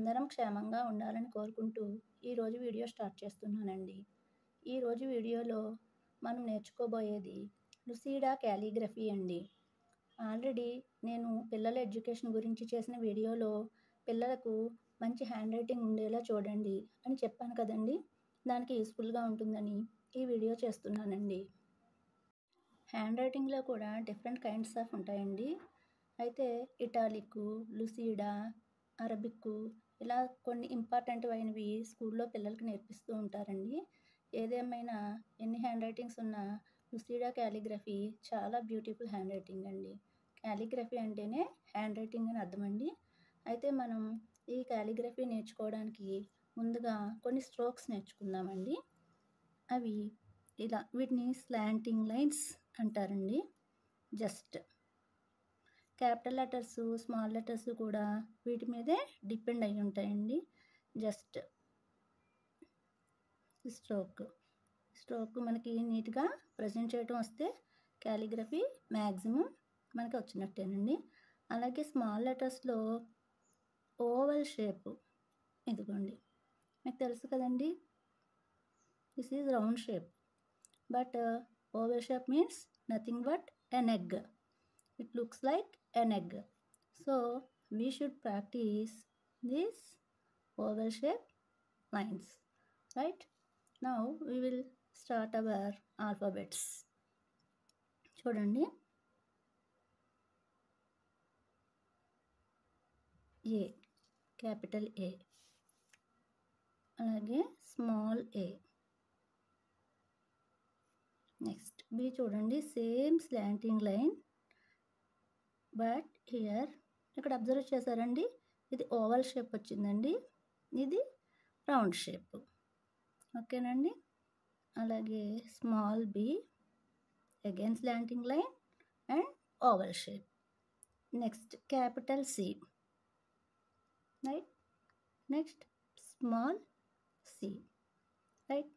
అందరం క్షేమంగా ఉండాలని కోరుకుంటూ ఈరోజు వీడియో స్టార్ట్ చేస్తున్నానండి. ఈరోజు వీడియోలో మనం నేర్చుకోబోయేది లుసీడా క్యాలిగ్రఫీ అండి. ఆల్రెడీ నేను పిల్లల ఎడ్యుకేషన్ గురించి చేసిన వీడియోలో పిల్లలకు మంచి హ్యాండ్ రైటింగ్ ఉండేలా చూడండి అని చెప్పాను కదండి. దానికి యూస్ఫుల్గా ఉంటుందని ఈ వీడియో చేస్తున్నానండి. హ్యాండ్ రైటింగ్లో కూడా డిఫరెంట్ కైండ్స్ ఆఫ్ ఉంటాయండి. అయితే ఇటాలిక్ లుసీడా అరబిక్ ఇలా కొన్ని ఇంపార్టెంట్ అయినవి స్కూల్లో పిల్లలకి నేర్పిస్తూ ఉంటారండి. ఏదేమైనా ఎన్ని హ్యాండ్ రైటింగ్స్ ఉన్నా లుసీడా క్యాలిగ్రఫీ చాలా బ్యూటిఫుల్ హ్యాండ్ రైటింగ్ అండి. క్యాలిగ్రఫీ అంటేనే హ్యాండ్ రైటింగ్ అని అర్థమండి అయితే మనం ఈ క్యాలిగ్రఫీ నేర్చుకోవడానికి ముందుగా కొన్ని స్ట్రోక్స్ నేర్చుకుందామండి. అవి ఇలా వీటిని స్లాంటింగ్ లైన్స్ అంటారండి. Just capital letters small letters కూడా వీటి మీదే డిపెండ్ అయి ఉంటాయండి. Just stroke. స్ట్రోక్ మనకి నీట్గా ప్రజెంట్ చేయడం వస్తే క్యాలిగ్రఫీ మ్యాక్సిమం మనకి వచ్చినట్టేనండి. అలాగే స్మాల్ లెటర్స్లో ఓవల్ షేప్ ఇదిగోండి. మీకు తెలుసు కదండి? This is round shape. But oval shape means nothing but an egg. It looks like an egg so we should practice these oval shape lines right now we will start our alphabets చూడండి ఏ capital ఏ అలాగే small ఏ next B చూడండి same slanting line But here. ఇక్కడ observe చేశారండి. ఇది oval shape వచ్చిందండి. ఇది round shape. ఓకేనండి. అలాగే small B again slanting line and oval shape. Next capital C. Right. Next small C. Right.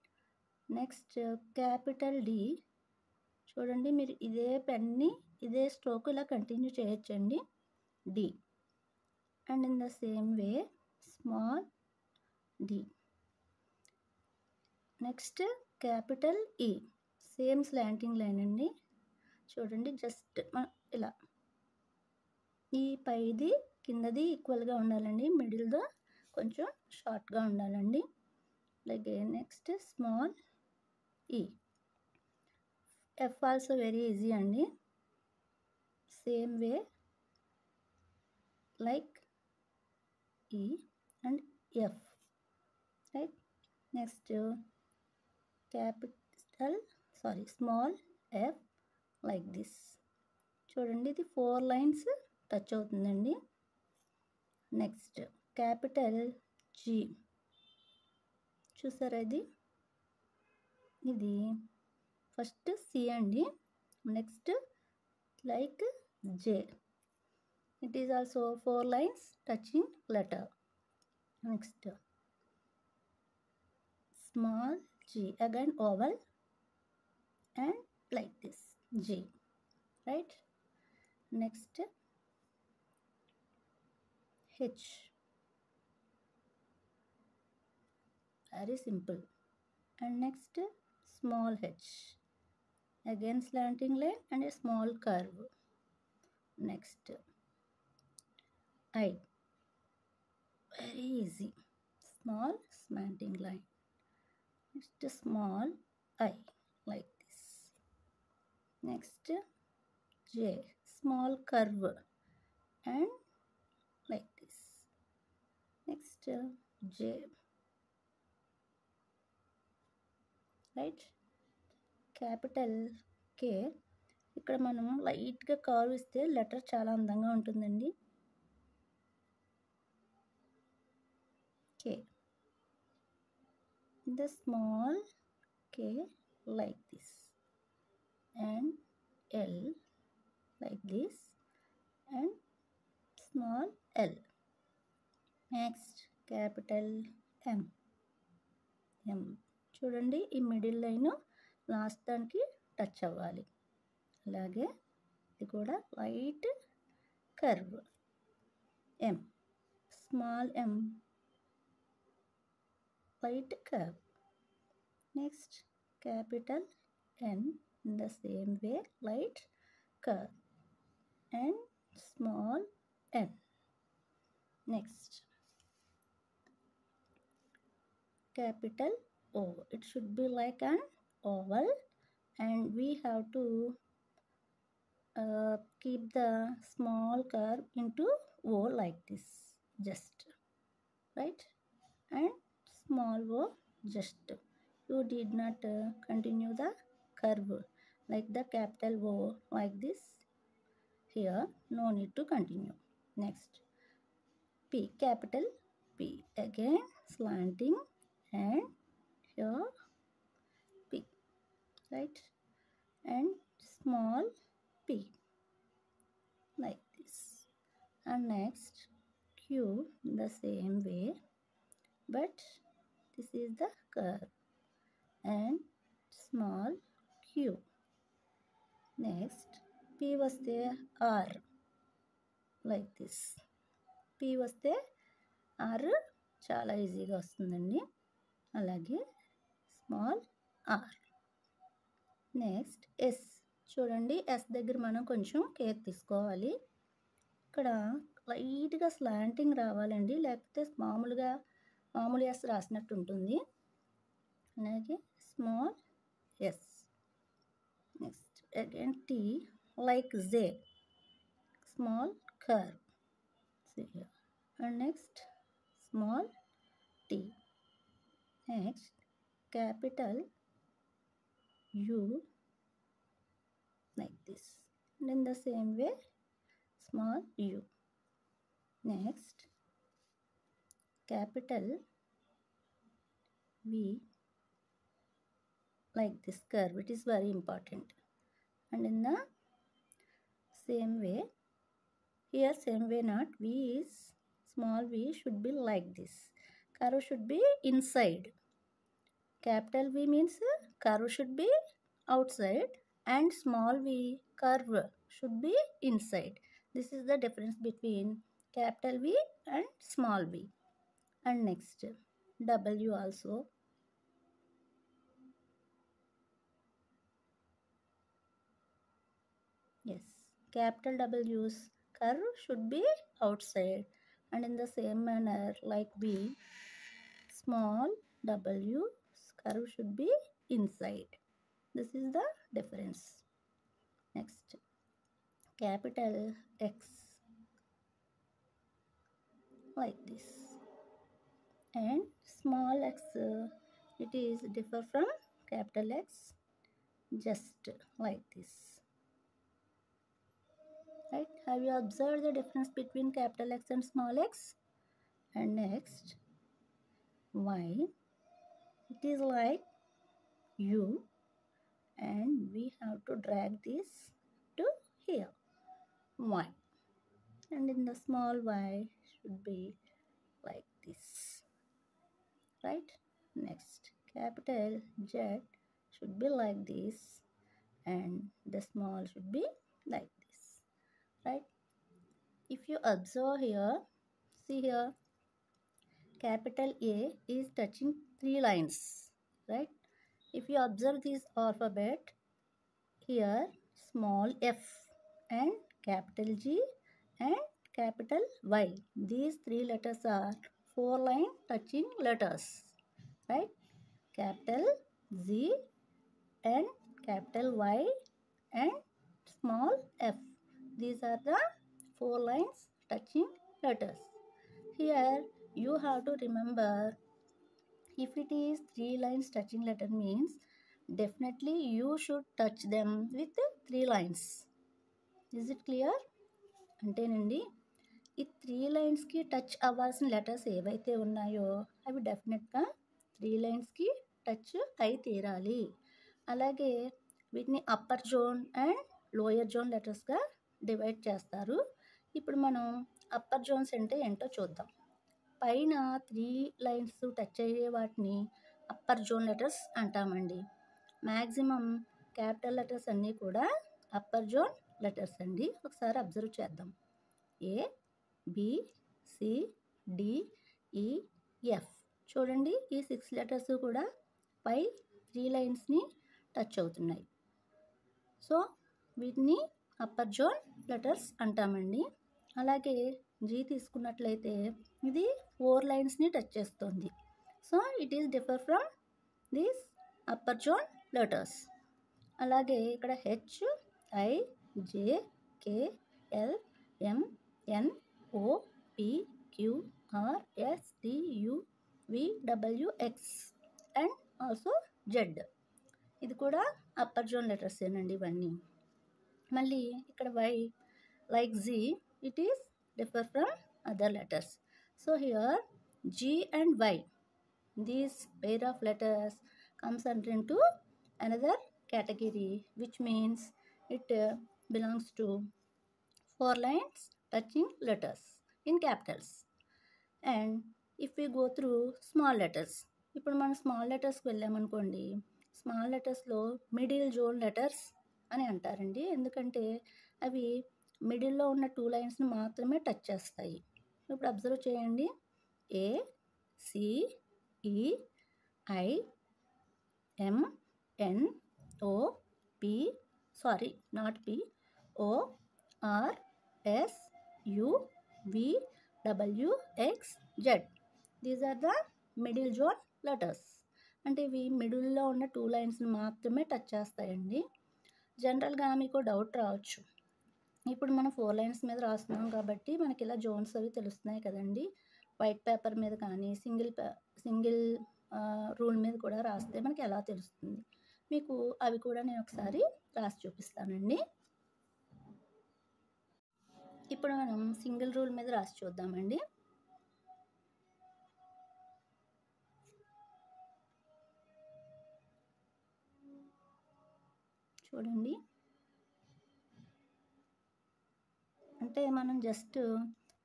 Next capital D. చూడండి మీరు ఇదే పెన్ని ఇదే స్ట్రోక్ ఇలా కంటిన్యూ చేయొచ్చండి. D. And in the same way small D next capital E same slanting line అండి. చూడండి just ఇలా. ఈ పైది కిందది ఈక్వల్గా ఉండాలండి. మిడిల్దో కొంచెం షార్ట్గా ఉండాలండి. అలాగే next small E F also very easy అండి. Same way like E and F right next capital sorry small F like this చూడండి ఇది ఫోర్ లైన్స్ టచ్ అవుతుందండి. నెక్స్ట్ క్యాపిటల్ జీ చూసారా ఇది? ఇది ఫస్ట్ సి అండి. Next like J. It is also four lines touching letter. Next, small G again oval and like this G, right? Next, H. Very simple. And next, small h. Again slanting line and a small curve next. I very easy. Small slanting line. Just a small I like this. Next. J small curve. And like this. Next. J. Right. Capital K ఇక్కడ మనం లైట్గా curve ఇస్తే letter చాలా అందంగా ఉంటుందండి. K the small K like this. And L like this. And small L. Next capital M. M. చూడండి ఈ middle line last దానికి టచ్ అవ్వాలి. అలాగే ఇది కూడా light curve M small M light curve. Next, capital N in the same way, light curve and small n. Next, capital O. It should be like an oval, and we have to uh, keep the small curve into O like this, just right, and small O just. You did not uh, continue the curve like the capital O like this. Here no need to continue. Next p capital p. Again slanting and here p right? And small p like this and next q the same way but this is the curve and small q next p వస్తే r like this P వస్తే R చాలా ఈజీగా వస్తుందండి అలాగే small are next yes చూడండి yes దగ్గర మనం కొంచెం కేర్ తీసుకోవాలి. ఇక్కడ లైట్గా స్లాంటింగ్ రావాలండి లేకపోతే మామూలుగా మామూలు ఎస్ రాసినట్టు ఉంటుంది. అలాగే small S next again T like J small కర్ and next small T next capital U like this. And in the same way, small u. Next, capital V, like this curve. It is very important. And in the same way here same way not v is small v should be like this curve should be inside capital v means curve should be outside and small v curve should be inside. This is the difference between capital v and small v. And next w also. Yes capital W's curve should be outside. And in the same manner like B small w curve should be inside this is the difference. Next. Capital X. Like this. And small x. It is differ from capital X. Just like this. Right? Have you observed the difference between capital x and small x? And next. Y it is like u and we have to drag this to here. Y and in the small y should be like this. Right? Next. Capital z should be like this and the small should be like this. Right? If you observe here see here capital a is touching three lines. Right if you observe this alphabet here small f and capital g and capital y. These three letters are four line touching letters right? Capital z and capital y and small f. These are the four lines touching letters. Here you have to remember if it is three lines touching letter means definitely you should touch them with three lines. Is it clear? అంటేనండి ఈ three లైన్స్కి touch అవ్వాల్సిన letters ఏవైతే ఉన్నాయో అవి డెఫినెట్గా three లైన్స్కి touch అయి తీరాలి. అలాగే వీటిని upper zone and lower zone లెటర్స్గా divide చేస్తారు. ఇప్పుడు మనం అప్పర్ జోన్స్ అంటే ఏంటో చూద్దాం. పైన త్రీ లైన్స్ టచ్ అయ్యే వాటిని అప్పర్ జోన్ లెటర్స్ అంటామండి. మ్యాక్సిమం క్యాపిటల్ లెటర్స్ అన్నీ కూడా అప్పర్ జోన్ లెటర్స్ అండి. ఒకసారి అబ్జర్వ్ చేద్దాం. A B C D E F. చూడండి ఈ సిక్స్ లెటర్స్ కూడా పై త్రీ లైన్స్ని టచ్ అవుతున్నాయి. సో వీటిని అప్పర్ జోన్ లెటర్స్ అంటామండి. అలాగే జీ తీసుకున్నట్లయితే ఇది ఫోర్ లైన్స్ని టచ్ చేస్తుంది. So it is differ from these upper zone letters అలాగే ఇక్కడ H I J K L M N O P Q R S T U V W X and also Z ఇది కూడా upper zone letters ఏనండి ఇవన్నీ. మళ్ళీ ఇక్కడ Y like G it is differ from other letters So here G and Y, these pair of letters comes under into another category which means it uh, belongs to four lines touching letters in capitals and if we go through small letters ఇప్పుడు మనం small లెటర్స్కి వెళ్ళామనుకోండి small లెటర్స్లో middle zone letters అని అంటారండి ఎందుకంటే అవి మిడిల్లో ఉన్న టూ లైన్స్ని మాత్రమే టచ్ చేస్తాయి ఇప్పుడు అబ్జర్వ్ చేయండి. A C E I M N O P sorry not P O R S U V W X Z these are the middle zone letters అంటే ఇవి మిడిల్లో ఉన్న టూ లైన్స్ని మాత్రమే టచ్ చేస్తాయండి. జనరల్గా మీకు డౌట్ రావచ్చు. ఇప్పుడు మనం ఫోర్ లైన్స్ మీద రాస్తున్నాం కాబట్టి మనకి ఇలా జోన్స్ అవి తెలుస్తున్నాయి కదండి. వైట్ పేపర్ మీద కానీ సింగిల్ సింగిల్ రూల్ మీద కూడా రాస్తే మనకి ఎలా తెలుస్తుంది? మీకు అవి కూడా నేను ఒకసారి రాసి చూపిస్తానండి. ఇప్పుడు మనం సింగిల్ రూల్ మీద రాసి చూద్దామండి. చూడండి. అంటే మనం జస్ట్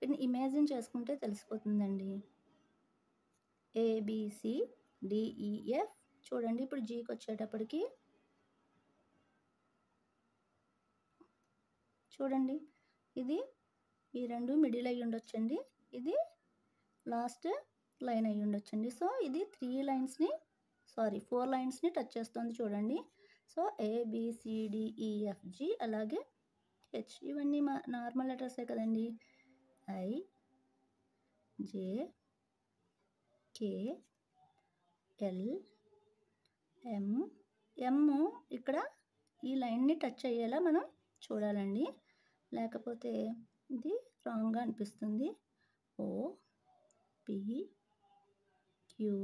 వీటిని ఇమాజిన్ చేసుకుంటే తెలిసిపోతుందండి. ఏబిసి డిఈఎఫ్ e, చూడండి ఇప్పుడు జీకి వచ్చేటప్పటికి. చూడండి ఇది ఈ రెండు మిడిల్ అయ్యి ఉండొచ్చండి. ఇది లాస్ట్ లైన్ అయ్యి ఉండొచ్చండి. సో ఇది త్రీ లైన్స్ని సారీ ఫోర్ లైన్స్ని టచ్ చేస్తుంది చూడండి. సో ఏబిసిడిఈఎఫ్జి e, అలాగే హెచ్ ఇవన్నీ మా నార్మల్ లెటర్సే కదండి? ఐ జే కే ఎల్ ఎం ఎమ్ ఇక్కడ ఈ లైన్ని టచ్ అయ్యేలా మనం చూడాలండి. లేకపోతే ఇది రాంగ్గా అనిపిస్తుంది. O P Q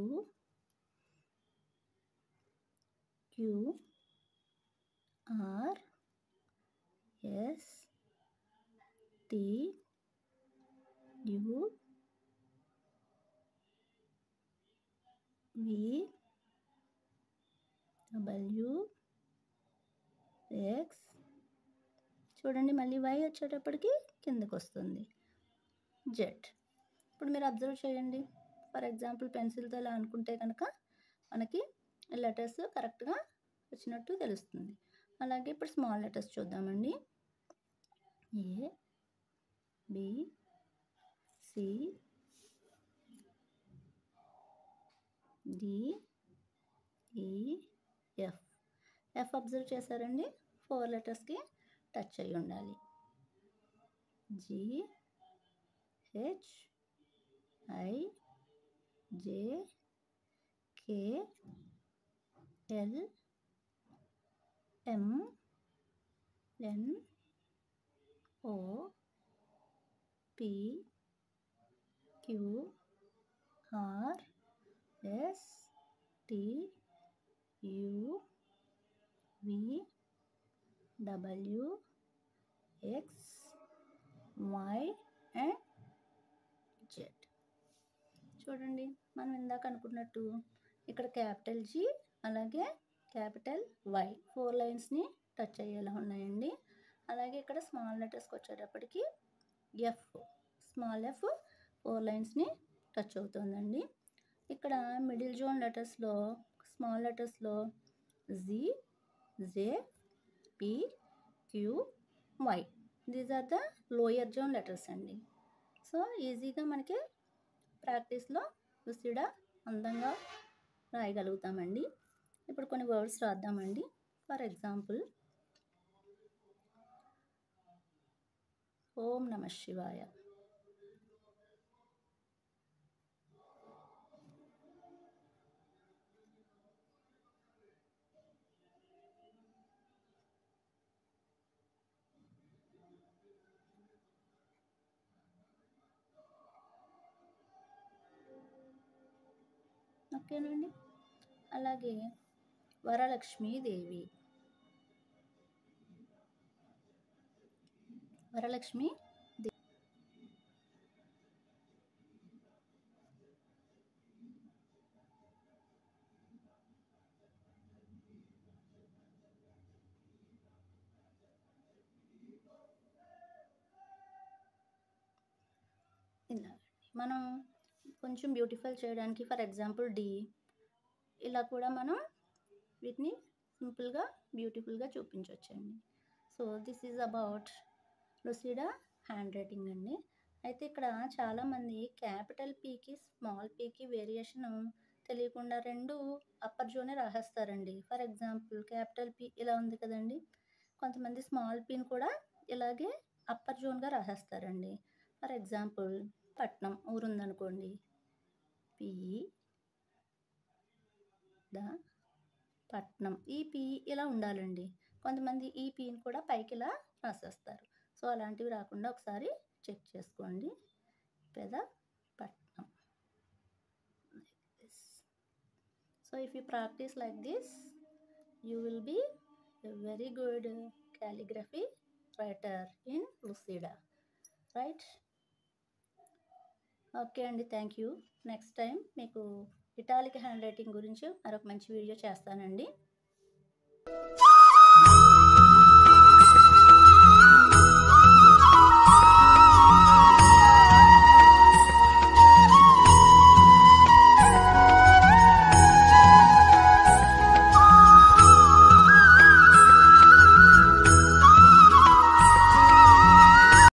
Q R S T U V W X చూడండి మళ్ళీ వై వచ్చేటప్పటికి కిందకు వస్తుంది జెడ్ ఇప్పుడు మీరు అబ్జర్వ్ చేయండి. ఫర్ ఎగ్జాంపుల్ పెన్సిల్తో ఇలా అనుకుంటే కనుక మనకి లెటర్స్ కరెక్ట్గా వచ్చినట్టు తెలుస్తుంది. అలాగే ఇప్పుడు స్మాల్ లెటర్స్ చూద్దామండి. A B C D E F. F observe చేశారండి? ఫోర్ లెటర్స్కి టచ్ అయి ఉండాలి. G H I J K L M N O P Q R S T U V W X Y and Z. చూడండి మనం ఇందాక అనుకున్నట్టు ఇక్కడ capital G అలాగే క్యాపిటల్ వై ఫోర్ లైన్స్ని టచ్ అయ్యేలా ఉన్నాయండి. అలాగే ఇక్కడ స్మాల్ లెటర్స్కి వచ్చేటప్పటికి ఎఫ్ స్మాల్ ఎఫ్ ఫోర్ లైన్స్ని టచ్ అవుతుందండి. ఇక్కడ middle zone లెటర్స్లో small లెటర్స్లో G J P Q Y these are the lower zone letters అండి. సో ఈజీగా మనకి ప్రాక్టీస్లో లుసిడా అందంగా రాయగలుగుతామండి. ఇప్పుడు కొన్ని వర్డ్స్ రాద్దామండి. ఫర్ ఎగ్జాంపుల్ ఓం నమ శివాయ ఓకేనండి అలాగే వరలక్ష్మీదేవి వరలక్ష్మి మనం కొంచెం బ్యూటిఫుల్ చేయడానికి ఫర్ ఎగ్జాంపుల్ డి ఇలా కూడా మనం వీటిని సింపుల్గా బ్యూటిఫుల్గా చూపించవచ్చండి. So this is about Lucida handwriting అండి. అయితే ఇక్కడ చాలామంది క్యాపిటల్ పీకి స్మాల్ పీకి వేరియేషన్ తెలియకుండా రెండు అప్పర్ జోనే రాసేస్తారండి. ఫర్ ఎగ్జాంపుల్ క్యాపిటల్ పీ ఇలా ఉంది కదండి. కొంతమంది స్మాల్ పీని కూడా ఇలాగే అప్పర్ జోన్గా రాసేస్తారండి. ఫర్ ఎగ్జాంపుల్ పట్నం ఊరుందనుకోండి. పిఈ ద పట్నం. ఈ పి ఇలా ఉండాలండి. కొంతమంది ఈ పీని కూడా పైకి ఇలా రాసేస్తారు. సో అలాంటివి రాకుండా ఒకసారి చెక్ చేసుకోండి. Peda Patnam so if you practice like this you will be a very good calligraphy writer in Lucida right okay అండి థ్యాంక్ యూ నెక్స్ట్ టైం మీకు ఇటాలిక్ హ్యాండ్ రైటింగ్ గురించి మరొక మంచి వీడియో చేస్తానండి.